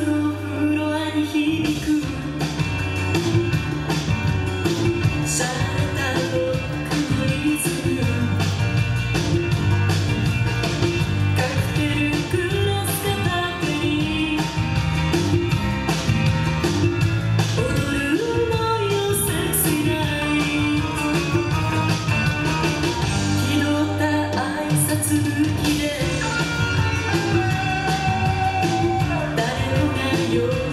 フロアに響く you.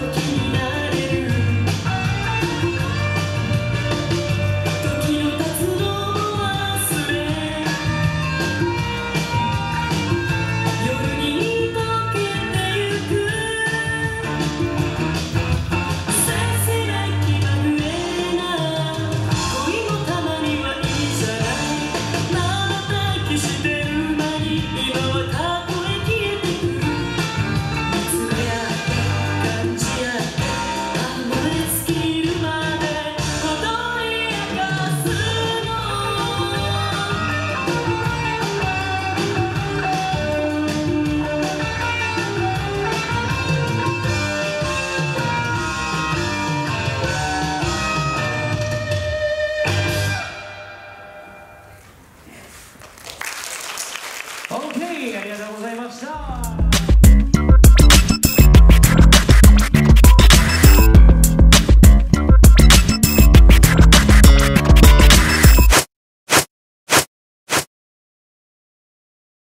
OK ありがとうございました。